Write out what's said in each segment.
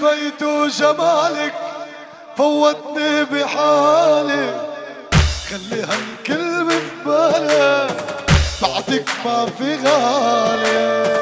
حبيت جمالك فوتني بحالي. خلي هالكلمة في بالك بعدك ما في غالي.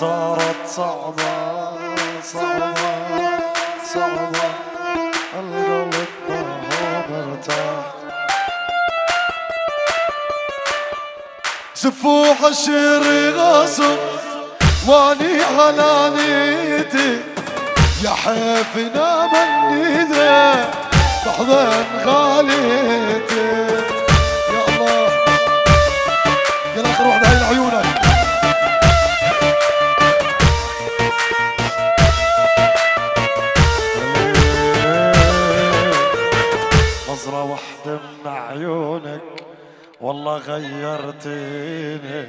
صارت صعبة صعبة صعبة القلب ما مرتاح سفوح الشر غاصب واني على نيتي يا حيفنا من ذا تحضن غاليتي يا الله. يا الآخر واحدة هاي لعيونك نظرة واحدة من عيونك. والله غيرتيني.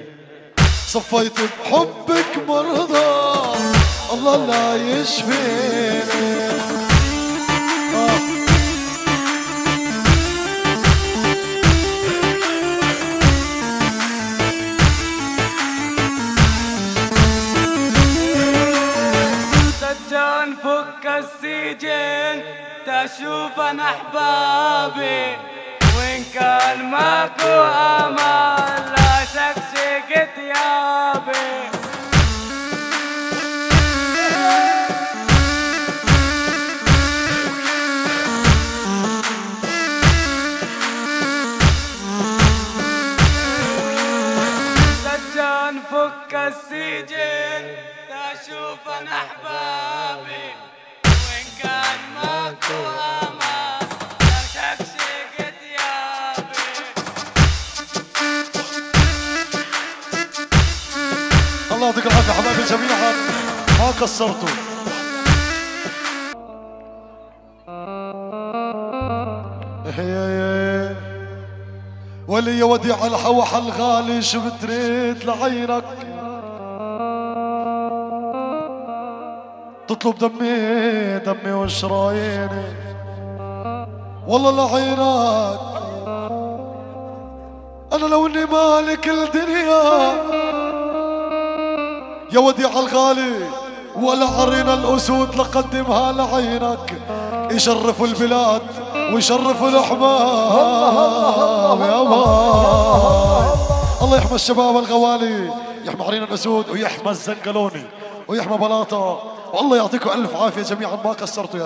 صفيت بحبك مرضى. الله لا يشفيني. فك السجن تشوف أنا أحبابي. وإن كان ماكو أمل لا شكشك ثيابي فك السجن تشوف أنا أحبابي. وإن كان ماكو امل لا شكشك ثيابي الله يعطيك العافية حبايبي جميعا ما قصرتوا. هي ولي وديع الحوح الغالي شفت ريت لعينك؟ تطلب دمي دمي وشراييني. والله لعينك أنا لو إني مالك الدنيا يا وديع الغالي ولا عرينا الأسود لقدمها لعينك يشرف البلاد ويشرف الأحباب. يا الله يحمى الشباب الغوالي يحمى عرينا الأسود ويحمى الزنقلوني ويحمى بلاطة. والله يعطيكم ألف عافية جميعا. ما قصرتوا يا شباب.